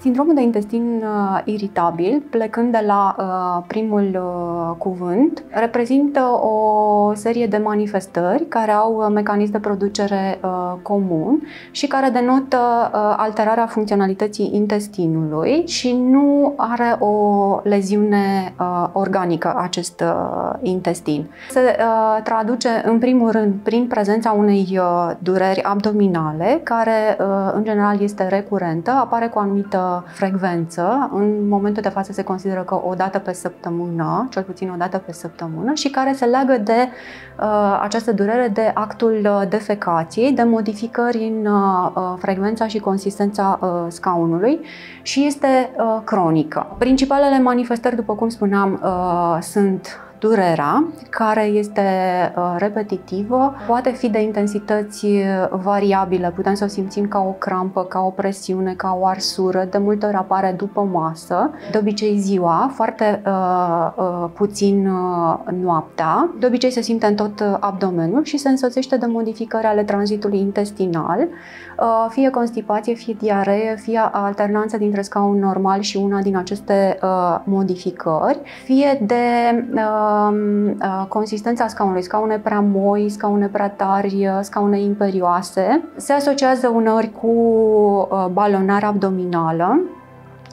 Sindromul de intestin uh, iritabil, plecând de la uh, primul uh, cuvânt, reprezintă o serie de manifestări care au uh, mecanism de producere uh, comun și care denotă uh, alterarea funcționalității intestinului și nu are o leziune uh, organică acest uh, intestin. Se uh, traduce în primul rând prin prezența unei uh, dureri abdominale, care uh, în general este recurentă, apare cu o anumită frecvență. În momentul de față se consideră că o dată pe săptămână, cel puțin o dată pe săptămână, și care se leagă de uh, această durere de actul uh, defecației, de modificări în uh, uh, frecvența și consistența uh, scaunului și este uh, cronică. Principalele manifestări, după cum spuneam, uh, sunt durerea, care este uh, repetitivă, poate fi de intensități variabile. Putem să o simțim ca o crampă, ca o presiune, ca o arsură. De multe ori apare după masă, de obicei ziua, foarte uh, uh, puțin uh, noaptea. De obicei se simte în tot abdomenul și se însoțește de modificări ale tranzitului intestinal, uh, fie constipație, fie diaree, fie alternanță dintre scaun normal și una din aceste uh, modificări, fie de uh, uh, consistența scaunului, scaune prea moi, scaune prea tari, uh, scaune imperioase. Se asociază uneori cu uh, balonare abdominală,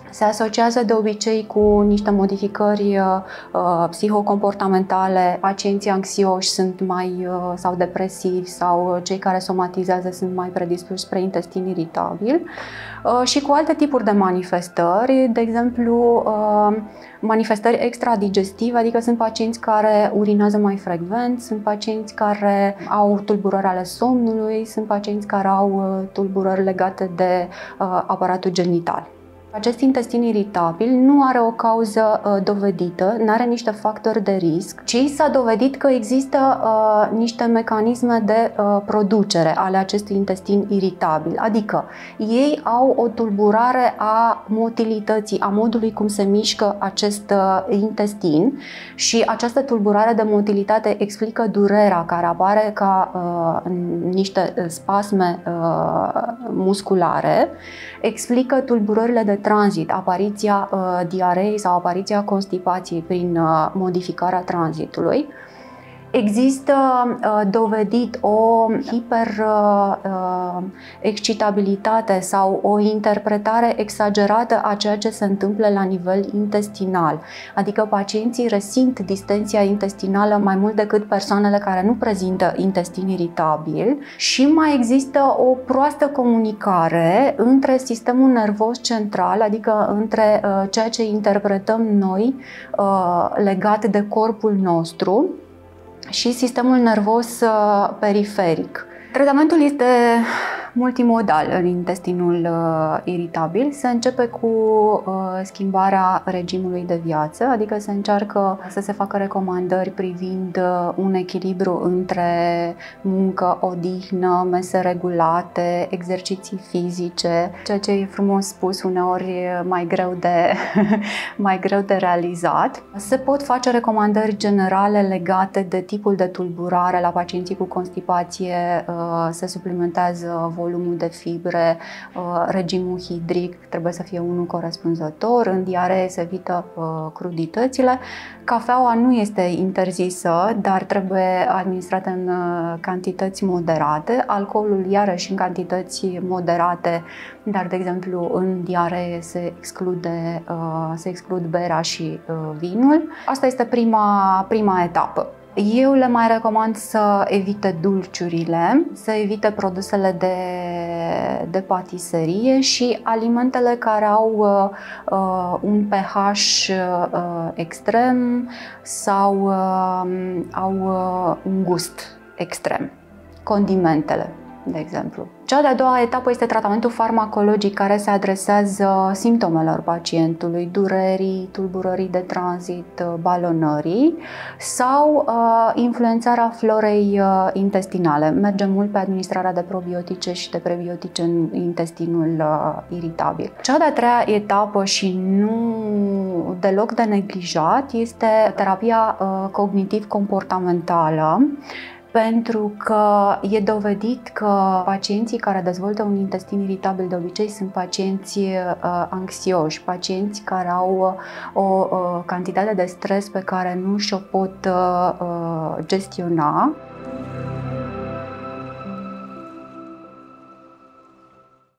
se asociază de obicei cu niște modificări uh, psihocomportamentale. Pacienții anxioși sunt mai uh, sau depresivi sau cei care somatizează sunt mai predispuși spre intestin iritabil uh, și cu alte tipuri de manifestări, de exemplu uh, manifestări extradigestive, adică sunt pacienți care urinează mai frecvent, sunt pacienți care au tulburări ale somnului, sunt pacienți care au uh, tulburări legate de uh, aparatul genital. Acest intestin iritabil nu are o cauză uh, dovedită, nu are niște factori de risc, ci s-a dovedit că există uh, niște mecanisme de uh, producere ale acestui intestin iritabil, adică ei au o tulburare a motilității, a modului cum se mișcă acest uh, intestin și această tulburare de motilitate explică durerea care apare ca uh, niște spasme uh, musculare, explică tulburările de tranzit, apariția uh, diarei sau apariția constipației prin uh, modificarea tranzitului. Există uh, dovedit o hiperexcitabilitate uh, sau o interpretare exagerată a ceea ce se întâmplă la nivel intestinal. Adică pacienții resimt distensia intestinală mai mult decât persoanele care nu prezintă intestin iritabil și mai există o proastă comunicare între sistemul nervos central, adică între uh, ceea ce interpretăm noi uh, legat de corpul nostru și sistemul nervos uh, periferic. Tratamentul este multimodal în intestinul uh, iritabil. Se începe cu uh, schimbarea regimului de viață, adică se încearcă să se facă recomandări privind uh, un echilibru între muncă, odihnă, mese regulate, exerciții fizice, ceea ce e frumos spus, uneori mai greu de, mai greu de realizat. Se pot face recomandări generale legate de tipul de tulburare la pacienții cu constipație, uh, se suplimentează volumul de fibre, uh, regimul hidric trebuie să fie unul corespunzător, în diaree se evită uh, cruditățile. Cafeaua nu este interzisă, dar trebuie administrată în uh, cantități moderate, alcoolul iarăși în cantități moderate, dar de exemplu în diaree se exclude, se exclud berea și vinul. Asta este prima, prima etapă. Eu le mai recomand să evite dulciurile, să evite produsele de, de patiserie și alimentele care au uh, un pH uh, extrem sau uh, au uh, un gust extrem. Condimentele de exemplu. Cea de-a doua etapă este tratamentul farmacologic care se adresează simptomelor pacientului, durerii, tulburării de tranzit, balonării sau uh, influențarea florei uh, intestinale. Mergem mult pe administrarea de probiotice și de prebiotice în intestinul uh, iritabil. Cea de-a treia etapă și nu deloc de neglijat este terapia uh, cognitiv-comportamentală pentru că e dovedit că pacienții care dezvoltă un intestin iritabil de obicei sunt pacienți uh, anxioși, pacienți care au uh, o uh, cantitate de stres pe care nu și-o pot uh, gestiona